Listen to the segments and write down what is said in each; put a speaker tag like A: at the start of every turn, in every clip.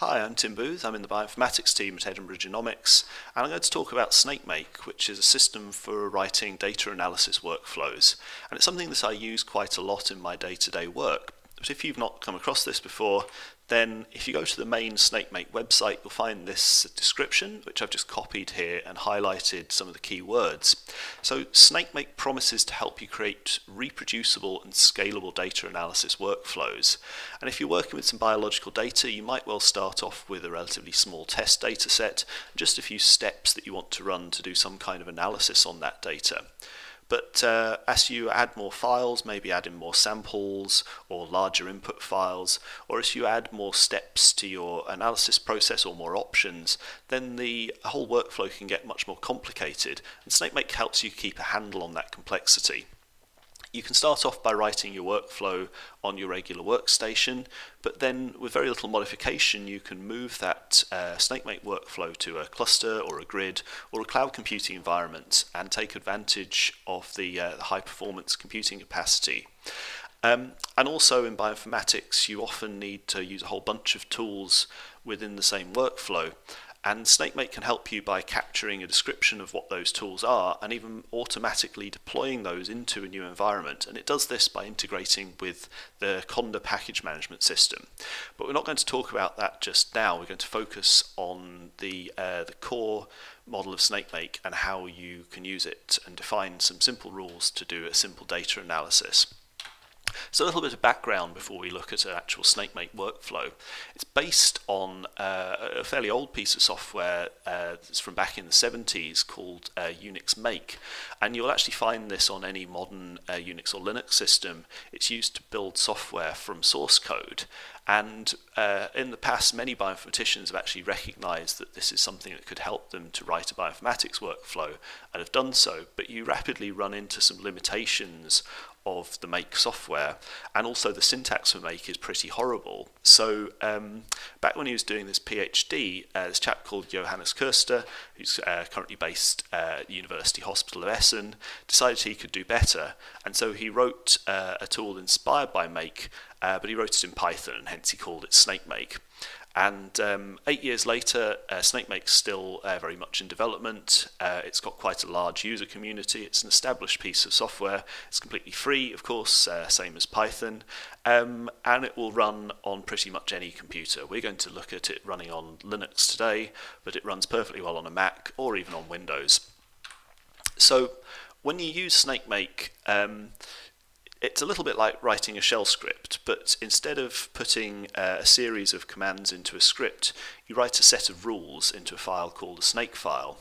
A: Hi, I'm Tim Booth. I'm in the bioinformatics team at Edinburgh Genomics, and I'm going to talk about SnakeMake, which is a system for writing data analysis workflows. And it's something that I use quite a lot in my day-to-day -day work. But if you've not come across this before, then if you go to the main SnakeMake website, you'll find this description, which I've just copied here and highlighted some of the key words. So SnakeMake promises to help you create reproducible and scalable data analysis workflows. And if you're working with some biological data, you might well start off with a relatively small test data set, just a few steps that you want to run to do some kind of analysis on that data. But uh, as you add more files, maybe add in more samples or larger input files, or as you add more steps to your analysis process or more options, then the whole workflow can get much more complicated. And SnakeMake helps you keep a handle on that complexity. You can start off by writing your workflow on your regular workstation, but then with very little modification you can move that uh, SnakeMake workflow to a cluster or a grid or a cloud computing environment and take advantage of the, uh, the high performance computing capacity. Um, and also in bioinformatics you often need to use a whole bunch of tools within the same workflow. And SnakeMake can help you by capturing a description of what those tools are and even automatically deploying those into a new environment. And it does this by integrating with the Conda package management system. But we're not going to talk about that just now. We're going to focus on the, uh, the core model of SnakeMake and how you can use it and define some simple rules to do a simple data analysis. So a little bit of background before we look at an actual SnakeMake workflow. It's based on uh, a fairly old piece of software uh, that's from back in the 70s called uh, Unix Make. And you'll actually find this on any modern uh, Unix or Linux system. It's used to build software from source code. And uh, in the past, many bioinformaticians have actually recognized that this is something that could help them to write a bioinformatics workflow and have done so. But you rapidly run into some limitations of the make software and also the syntax for make is pretty horrible. So um, back when he was doing this PhD uh, this chap called Johannes Koester who's uh, currently based at University Hospital of Essen decided he could do better. And so he wrote uh, a tool inspired by make uh, but he wrote it in Python and hence he called it SnakeMake and um, eight years later, uh, SnakeMake's still uh, very much in development. Uh, it's got quite a large user community. It's an established piece of software. It's completely free, of course, uh, same as Python, um, and it will run on pretty much any computer. We're going to look at it running on Linux today, but it runs perfectly well on a Mac or even on Windows. So when you use SnakeMake, um, it's a little bit like writing a shell script, but instead of putting uh, a series of commands into a script, you write a set of rules into a file called a snake file.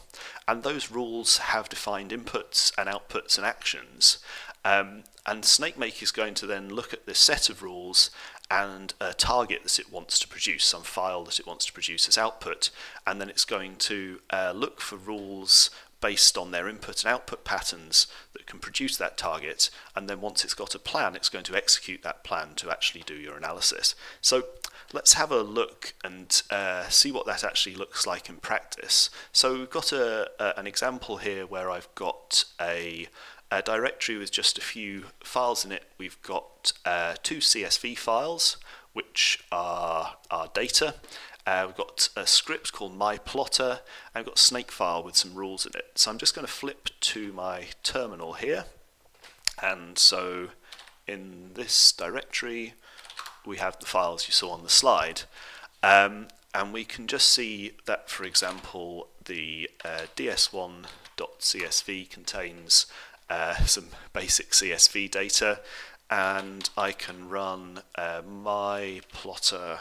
A: And those rules have defined inputs and outputs and actions. Um, and SnakeMake is going to then look at this set of rules and a target that it wants to produce, some file that it wants to produce as output, and then it's going to uh, look for rules based on their input and output patterns that can produce that target and then once it's got a plan it's going to execute that plan to actually do your analysis. So let's have a look and uh, see what that actually looks like in practice. So we've got a, a an example here where I've got a, a, directory with just a few files in it. We've got uh, two CSV files which are our data uh, we've got a script called myplotter, and we've got a snake file with some rules in it. So I'm just going to flip to my terminal here. And so in this directory, we have the files you saw on the slide. Um, and we can just see that, for example, the uh, ds1.csv contains uh, some basic CSV data, and I can run uh, myplotter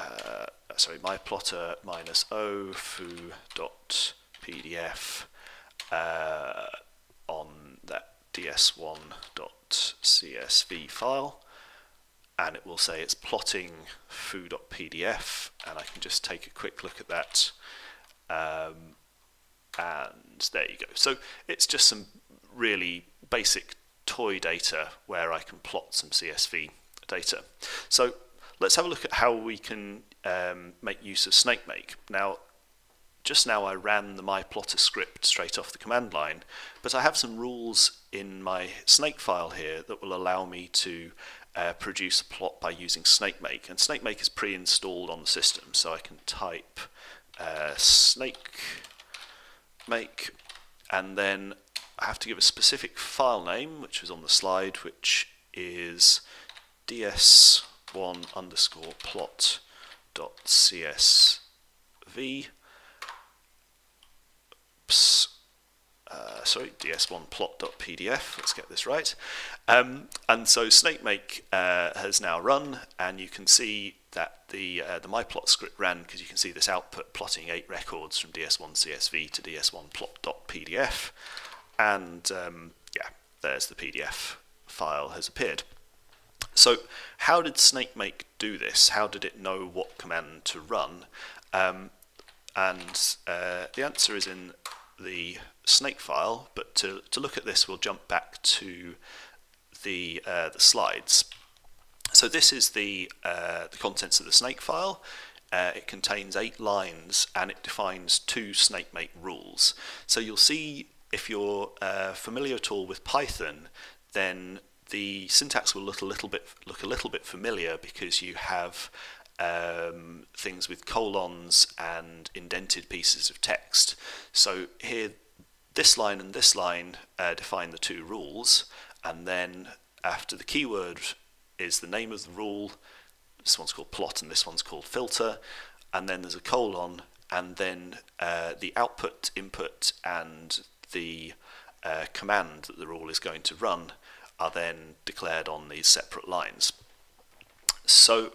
A: uh, sorry, myplotter minus o foo dot pdf uh, on that ds1 dot csv file and it will say it's plotting foo.pdf and I can just take a quick look at that um, and there you go. So it's just some really basic toy data where I can plot some CSV data. So let's have a look at how we can um, make use of SnakeMake. Now, just now I ran the myplotter script straight off the command line, but I have some rules in my snake file here that will allow me to uh, produce a plot by using SnakeMake. And SnakeMake is pre-installed on the system, so I can type uh, SnakeMake, and then I have to give a specific file name, which is on the slide, which is ds1 underscore plot dot csv. Oops uh, sorry, ds1plot.pdf, let's get this right. Um, and so SnakeMake uh, has now run, and you can see that the, uh, the myplot script ran because you can see this output plotting eight records from ds1csv to ds1plot.pdf. And um, yeah, there's the PDF file has appeared. So how did SnakeMake do this? How did it know what command to run? Um, and uh, the answer is in the snake file, but to, to look at this, we'll jump back to the, uh, the slides. So this is the, uh, the contents of the snake file. Uh, it contains eight lines and it defines two SnakeMake rules. So you'll see if you're uh, familiar at all with Python, then the syntax will look a little bit look a little bit familiar because you have um, things with colons and indented pieces of text. So here this line and this line uh, define the two rules, and then after the keyword is the name of the rule, this one's called plot and this one's called filter, and then there's a colon, and then uh, the output, input, and the uh, command that the rule is going to run are then declared on these separate lines. So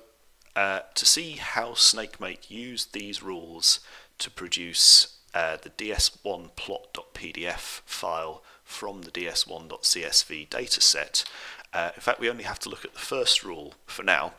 A: uh, to see how SnakeMake used these rules to produce uh, the ds1plot.pdf file from the ds1.csv dataset. Uh, in fact, we only have to look at the first rule for now.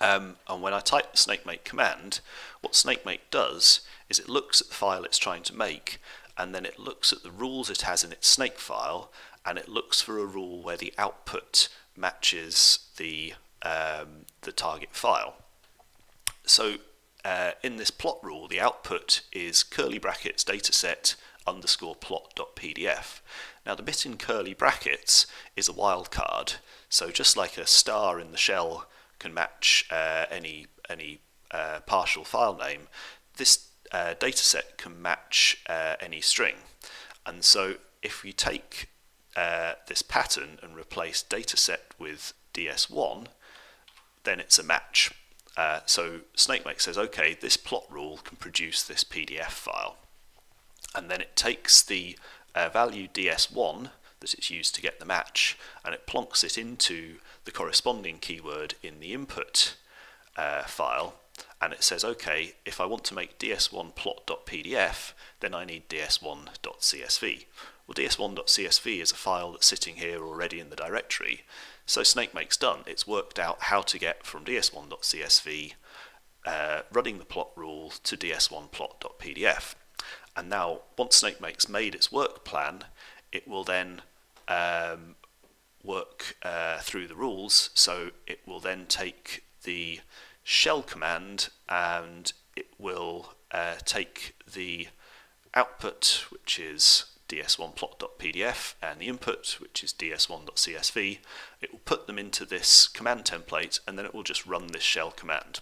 A: Um, and when I type the snakemake command, what snakemake does is it looks at the file it's trying to make, and then it looks at the rules it has in its snake file, and it looks for a rule where the output matches the um, the target file. So uh, in this plot rule, the output is curly brackets dataset underscore plot.pdf. Now the bit in curly brackets is a wildcard, so just like a star in the shell can match uh, any any uh, partial file name, this uh, dataset can match uh, any string. And so if we take uh, this pattern and replace dataset with ds1, then it's a match. Uh, so SnakeMake says, okay, this plot rule can produce this PDF file. And then it takes the uh, value ds1 that it's used to get the match and it plonks it into the corresponding keyword in the input uh, file and it says okay if I want to make ds1 plot.pdf then I need ds1.csv well ds1.csv is a file that's sitting here already in the directory so SnakeMake's done. It's worked out how to get from ds1.csv uh, running the plot rule to ds1plot.pdf. And now, once SnakeMake's made its work plan, it will then um, work uh, through the rules. So it will then take the shell command and it will uh, take the output, which is ds1plot.pdf and the input, which is ds1.csv, it will put them into this command template and then it will just run this shell command.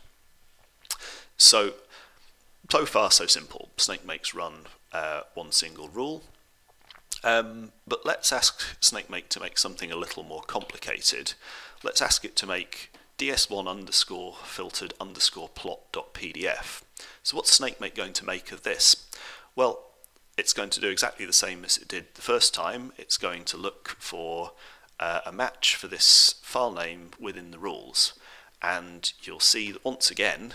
A: So, so far so simple. SnakeMake's run uh, one single rule. Um, but let's ask SnakeMake to make something a little more complicated. Let's ask it to make ds1 underscore filtered underscore plot.pdf. So what's SnakeMake going to make of this? Well, it's going to do exactly the same as it did the first time. It's going to look for uh, a match for this file name within the rules. And you'll see that once again,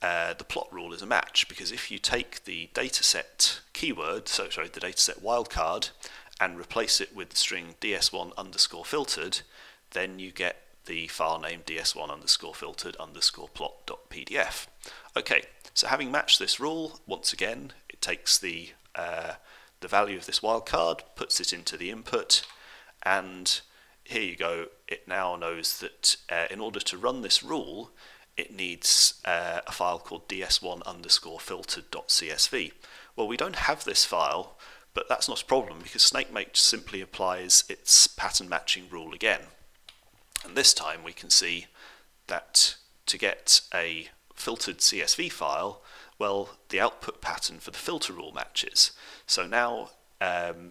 A: uh, the plot rule is a match because if you take the dataset keyword, so sorry, the dataset wildcard, and replace it with the string ds1 underscore filtered, then you get the file name ds1 underscore filtered underscore plot.pdf. Okay, so having matched this rule, once again, takes the uh, the value of this wildcard, puts it into the input, and here you go. It now knows that uh, in order to run this rule, it needs uh, a file called ds1 underscore filtered.csv. Well, we don't have this file, but that's not a problem because SnakeMake simply applies its pattern matching rule again. And this time we can see that to get a filtered CSV file, well, the output pattern for the filter rule matches. So now, um,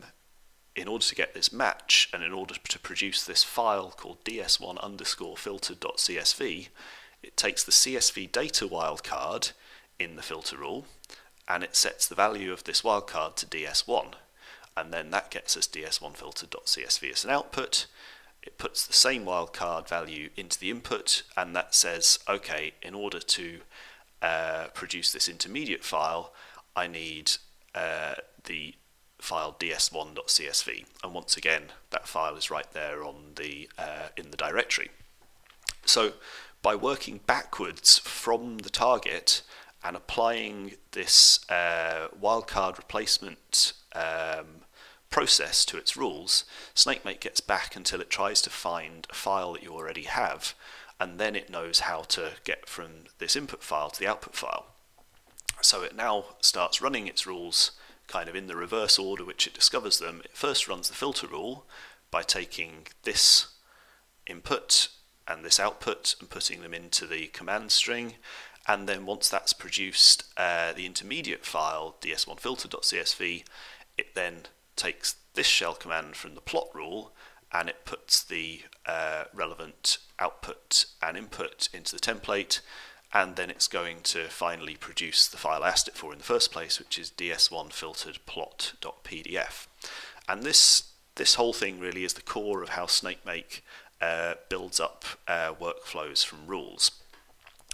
A: in order to get this match, and in order to produce this file called ds1 underscore filtered.csv, it takes the CSV data wildcard in the filter rule, and it sets the value of this wildcard to ds1. And then that gets us ds1 filtered.csv as an output, it puts the same wildcard value into the input and that says, okay, in order to uh, produce this intermediate file, I need uh, the file ds1.csv. And once again, that file is right there on the uh, in the directory. So by working backwards from the target and applying this uh, wildcard replacement um, process to its rules, SnakeMake gets back until it tries to find a file that you already have, and then it knows how to get from this input file to the output file. So it now starts running its rules kind of in the reverse order which it discovers them. It first runs the filter rule by taking this input and this output and putting them into the command string and then once that's produced uh, the intermediate file ds1filter.csv it then takes this shell command from the plot rule and it puts the uh, relevant output and input into the template and then it's going to finally produce the file I asked it for in the first place which is ds1filteredplot.pdf and this this whole thing really is the core of how SnakeMake uh, builds up uh, workflows from rules.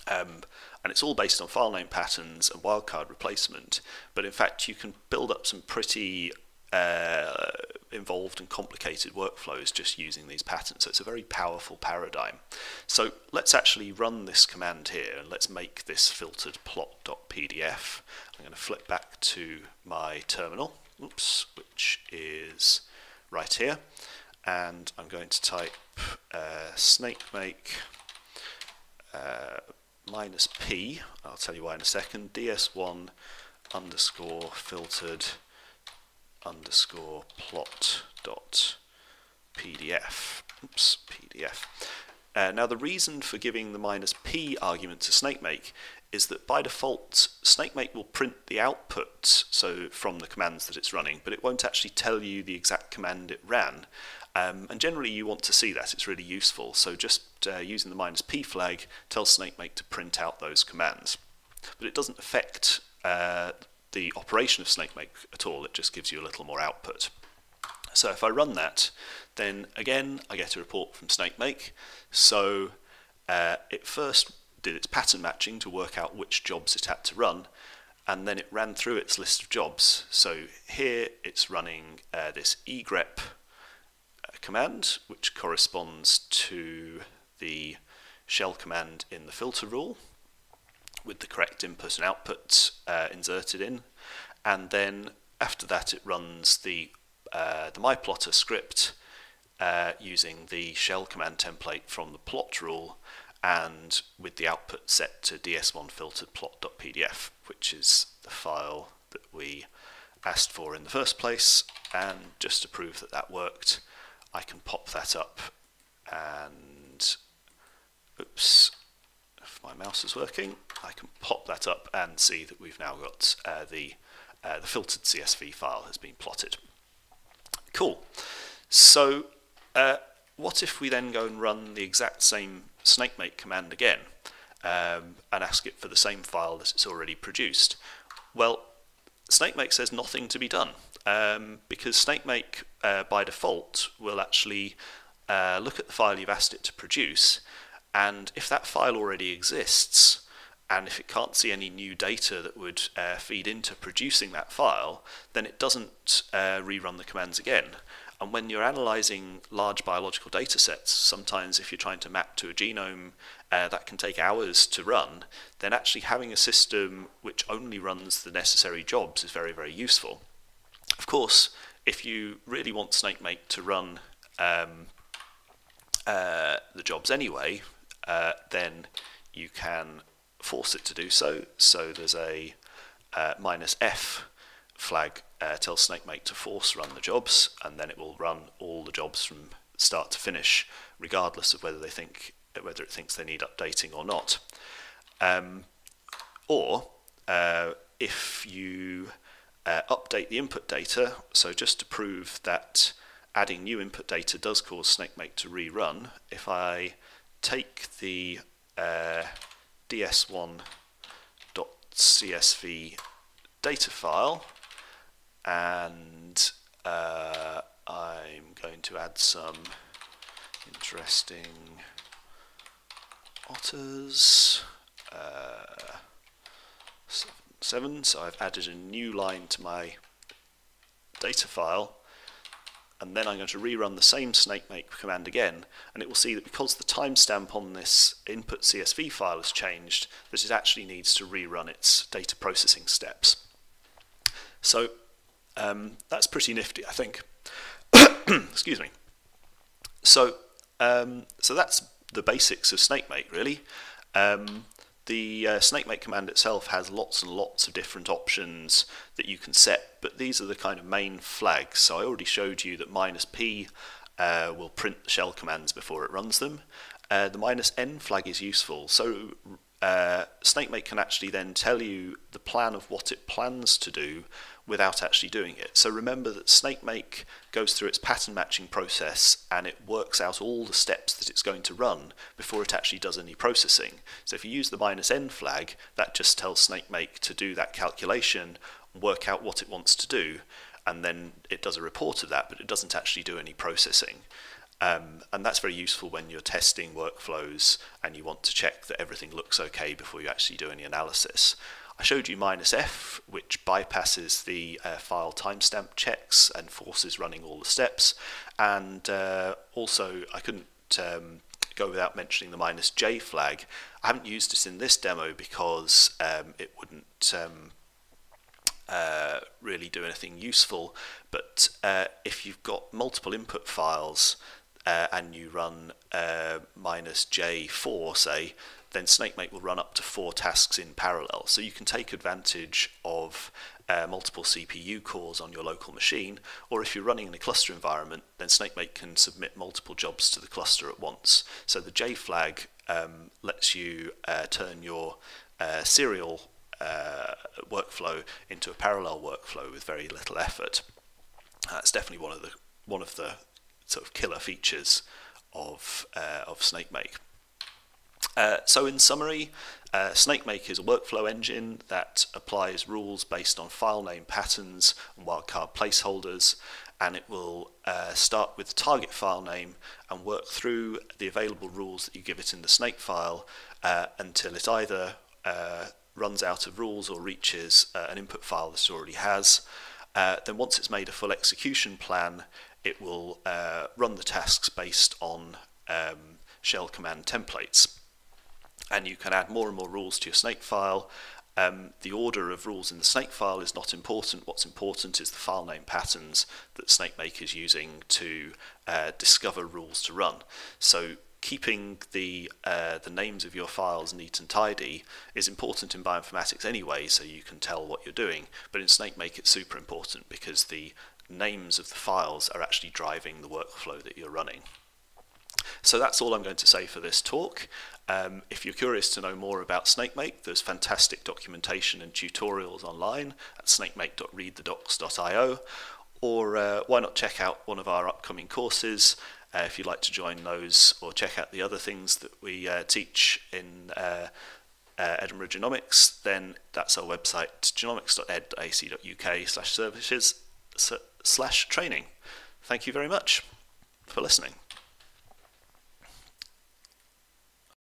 A: Um, and it's all based on file name patterns and wildcard replacement but in fact you can build up some pretty uh, involved and complicated workflows just using these patterns. So it's a very powerful paradigm. So let's actually run this command here and let's make this filtered plot.pdf. I'm going to flip back to my terminal, oops, which is right here. And I'm going to type uh, snakemake uh, minus p, I'll tell you why in a second, ds1 underscore filtered underscore plot dot pdf. Oops, PDF. Uh, now the reason for giving the minus p argument to SnakeMake is that by default SnakeMake will print the output so from the commands that it's running but it won't actually tell you the exact command it ran um, and generally you want to see that it's really useful so just uh, using the minus p flag tells SnakeMake to print out those commands but it doesn't affect uh, the operation of SnakeMake at all, it just gives you a little more output. So if I run that, then again I get a report from SnakeMake. So uh, it first did its pattern matching to work out which jobs it had to run, and then it ran through its list of jobs. So here it's running uh, this egrep uh, command, which corresponds to the shell command in the filter rule with the correct input and output uh, inserted in. And then after that, it runs the, uh, the myplotter script uh, using the shell command template from the plot rule and with the output set to ds1 filtered plot.pdf, which is the file that we asked for in the first place. And just to prove that that worked, I can pop that up and oops, if my mouse is working, I can pop that up and see that we've now got uh, the, uh, the filtered CSV file has been plotted. Cool. So uh, what if we then go and run the exact same snakemake command again um, and ask it for the same file that it's already produced? Well, snakemake says nothing to be done um, because snakemake uh, by default will actually uh, look at the file you've asked it to produce and if that file already exists, and if it can't see any new data that would uh, feed into producing that file, then it doesn't uh, rerun the commands again. And when you're analyzing large biological data sets, sometimes if you're trying to map to a genome uh, that can take hours to run, then actually having a system which only runs the necessary jobs is very, very useful. Of course, if you really want SnakeMake to run um, uh, the jobs anyway, uh, then you can force it to do so. So there's a uh, minus F flag uh, tells SnakeMake to force run the jobs, and then it will run all the jobs from start to finish, regardless of whether they think whether it thinks they need updating or not. Um, or uh, if you uh, update the input data, so just to prove that adding new input data does cause SnakeMake to rerun, if I take the uh, ds1.csv data file and uh, I'm going to add some interesting otters. Uh, seven, seven, so I've added a new line to my data file and then I'm going to rerun the same snakemake command again, and it will see that because the timestamp on this input CSV file has changed, that it actually needs to rerun its data processing steps. So um, that's pretty nifty, I think. Excuse me. So, um, so that's the basics of snakemake, really. Um, the uh, snakemake command itself has lots and lots of different options that you can set, but these are the kind of main flags. So I already showed you that minus p uh, will print shell commands before it runs them. Uh, the minus n flag is useful. So uh, SnakeMake can actually then tell you the plan of what it plans to do without actually doing it. So remember that SnakeMake goes through its pattern matching process and it works out all the steps that it's going to run before it actually does any processing. So if you use the minus n flag, that just tells SnakeMake to do that calculation, work out what it wants to do, and then it does a report of that, but it doesn't actually do any processing. Um, and that's very useful when you're testing workflows and you want to check that everything looks okay before you actually do any analysis. I showed you minus F, which bypasses the uh, file timestamp checks and forces running all the steps. And uh, also, I couldn't um, go without mentioning the minus J flag. I haven't used it in this demo because um, it wouldn't um, uh, really do anything useful. But uh, if you've got multiple input files uh, and you run uh, minus J4, say, then SnakeMake will run up to four tasks in parallel. So you can take advantage of uh, multiple CPU cores on your local machine, or if you're running in a cluster environment, then SnakeMake can submit multiple jobs to the cluster at once. So the J flag um, lets you uh, turn your uh, serial uh, workflow into a parallel workflow with very little effort. That's definitely one of the one of the sort of killer features of uh, of SnakeMake. Uh, so in summary, uh, SnakeMake is a workflow engine that applies rules based on file name patterns and wildcard placeholders, and it will uh, start with the target file name and work through the available rules that you give it in the snake file uh, until it either uh, runs out of rules or reaches uh, an input file that it already has. Then once it's made a full execution plan, it will run the tasks based on um, shell command templates and you can add more and more rules to your snake file. Um, the order of rules in the snake file is not important. What's important is the file name patterns that SnakeMake is using to uh, discover rules to run. So keeping the uh, the names of your files neat and tidy is important in bioinformatics anyway, so you can tell what you're doing. But in SnakeMake, it's super important because the names of the files are actually driving the workflow that you're running. So that's all I'm going to say for this talk. Um, if you're curious to know more about SnakeMake, there's fantastic documentation and tutorials online at snakemake.readthedocs.io, or uh, why not check out one of our upcoming courses uh, if you'd like to join those, or check out the other things that we uh, teach in uh, uh, Edinburgh Genomics, then that's our website, genomics.ed.ac.uk slash services slash training. Thank you very much for listening.